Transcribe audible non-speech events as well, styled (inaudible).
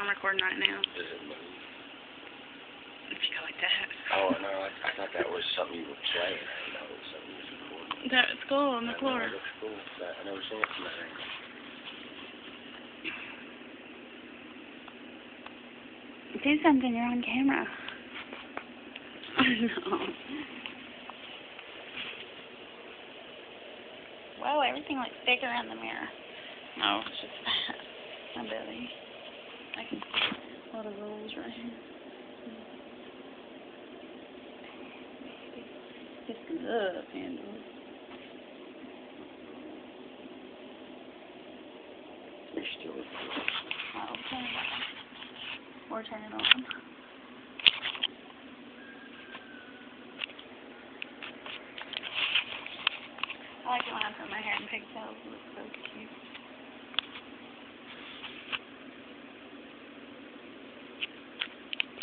I'm recording right now. Does it move? If you go like that. Oh, no, I, I thought that was something you were playing. I know it was something you was recording. That's cool on the I know, floor. It looks cool. I never seen it from that angle. Do something, you're on camera. (laughs) no. Whoa, everything looks bigger in the mirror. No, it's just. (laughs) My belly. I can see a lot of rolls right here. It's good, handle. You're still. I'll turn it on. Or turn it on. I like it when I put my hair in pigtails. It looks so cute.